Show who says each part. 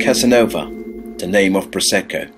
Speaker 1: Casanova, the name of Prosecco.